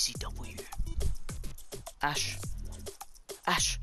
Easy W. Ash. Ash.